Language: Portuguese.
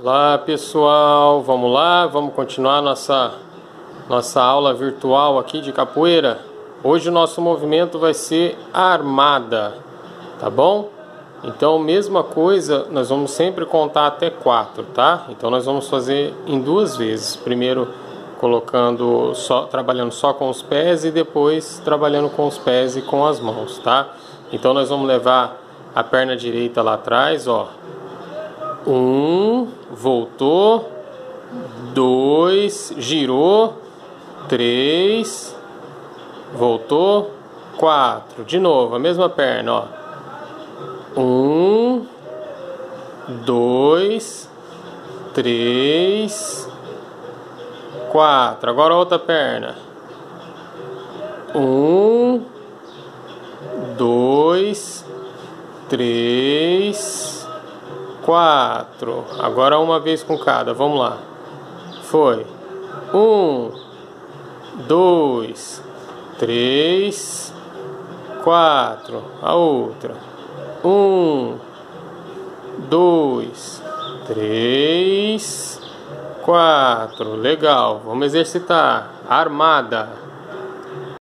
Olá pessoal, vamos lá, vamos continuar nossa, nossa aula virtual aqui de capoeira. Hoje o nosso movimento vai ser armada, tá bom? Então, mesma coisa, nós vamos sempre contar até quatro, tá? Então, nós vamos fazer em duas vezes. Primeiro, colocando só, trabalhando só com os pés e depois trabalhando com os pés e com as mãos, tá? Então, nós vamos levar a perna direita lá atrás, ó, um, voltou. Dois, girou. Três, voltou. Quatro, de novo, a mesma perna, ó. Um, dois, três, quatro. Agora a outra perna. Um, dois, três, quatro. Agora uma vez com cada. Vamos lá. Foi. Um, dois, três, quatro. A outra. Um, dois, três, quatro. Legal. Vamos exercitar. Armada.